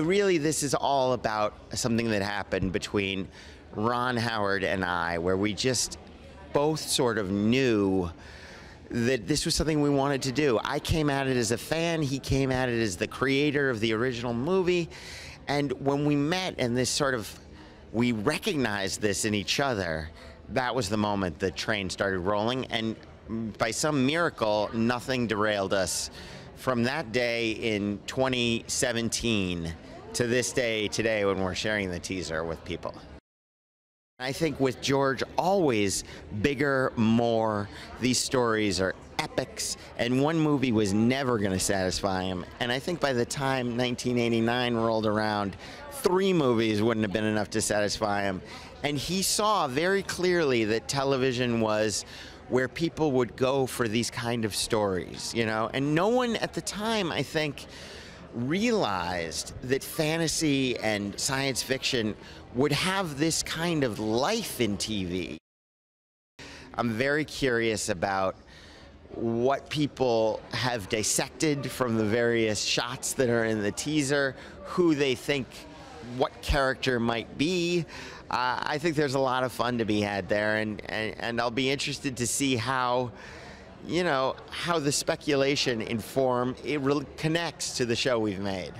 Really, this is all about something that happened between Ron Howard and I, where we just both sort of knew that this was something we wanted to do. I came at it as a fan, he came at it as the creator of the original movie. And when we met and this sort of, we recognized this in each other, that was the moment the train started rolling. And by some miracle, nothing derailed us from that day in 2017 to this day today when we're sharing the teaser with people. I think with George, always bigger, more. These stories are epics, and one movie was never going to satisfy him. And I think by the time 1989 rolled around, three movies wouldn't have been enough to satisfy him. And he saw very clearly that television was where people would go for these kind of stories, you know? And no one at the time, I think, realized that fantasy and science fiction would have this kind of life in TV. I'm very curious about what people have dissected from the various shots that are in the teaser, who they think what character might be. Uh, I think there's a lot of fun to be had there, and, and, and I'll be interested to see how, you know, how the speculation inform it really connects to the show we've made.